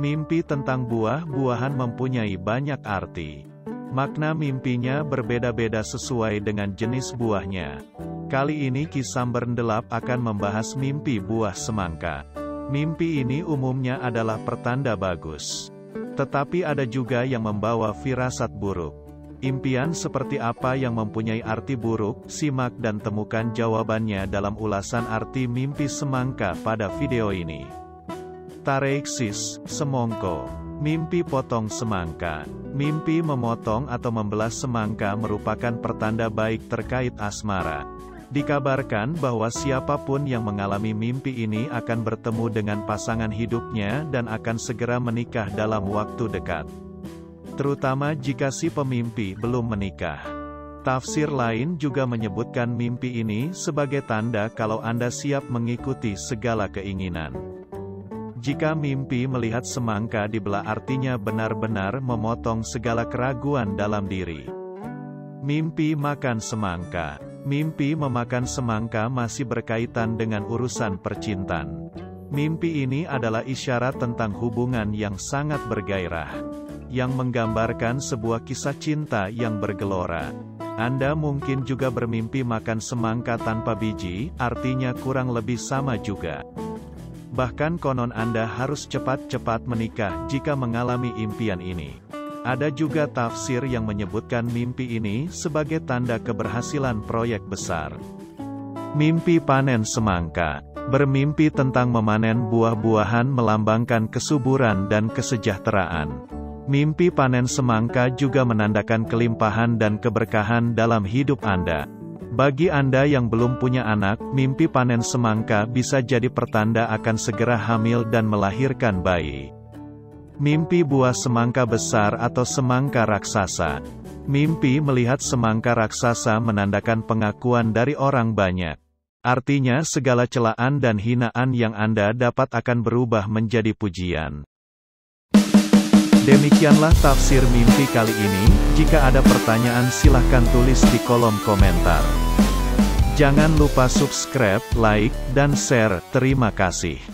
Mimpi tentang buah-buahan mempunyai banyak arti. Makna mimpinya berbeda-beda sesuai dengan jenis buahnya. Kali ini Kisah Berndelap akan membahas mimpi buah semangka. Mimpi ini umumnya adalah pertanda bagus. Tetapi ada juga yang membawa firasat buruk. Impian seperti apa yang mempunyai arti buruk? Simak dan temukan jawabannya dalam ulasan arti mimpi semangka pada video ini. Tarexis, semongko. Mimpi potong semangka. Mimpi memotong atau membelah semangka merupakan pertanda baik terkait asmara. Dikabarkan bahwa siapa pun yang mengalami mimpi ini akan bertemu dengan pasangan hidupnya dan akan segera menikah dalam waktu dekat. Terutama jika si pemimpi belum menikah. Tafsir lain juga menyebutkan mimpi ini sebagai tanda kalau Anda siap mengikuti segala keinginan. Jika mimpi melihat semangka dibelah artinya benar-benar memotong segala keraguan dalam diri. Mimpi makan semangka. Mimpi memakan semangka masih berkaitan dengan urusan percintaan. Mimpi ini adalah isyarat tentang hubungan yang sangat bergairah, yang menggambarkan sebuah kisah cinta yang bergelora. Anda mungkin juga bermimpi makan semangka tanpa biji, artinya kurang lebih sama juga. Bahkan konon Anda harus cepat-cepat menikah jika mengalami impian ini. Ada juga tafsir yang menyebutkan mimpi ini sebagai tanda keberhasilan proyek besar. Mimpi panen semangka. Bermimpi tentang memanen buah-buahan melambangkan kesuburan dan kesejahteraan. Mimpi panen semangka juga menandakan kelimpahan dan keberkahan dalam hidup Anda. Bagi Anda yang belum punya anak, mimpi panen semangka bisa jadi pertanda akan segera hamil dan melahirkan bayi. Mimpi buah semangka besar atau semangka raksasa. Mimpi melihat semangka raksasa menandakan pengakuan dari orang banyak. Artinya segala celaan dan hinaan yang Anda dapat akan berubah menjadi pujian. Demikianlah tafsir mimpi kali ini, jika ada pertanyaan silahkan tulis di kolom komentar. Jangan lupa subscribe, like, dan share, terima kasih.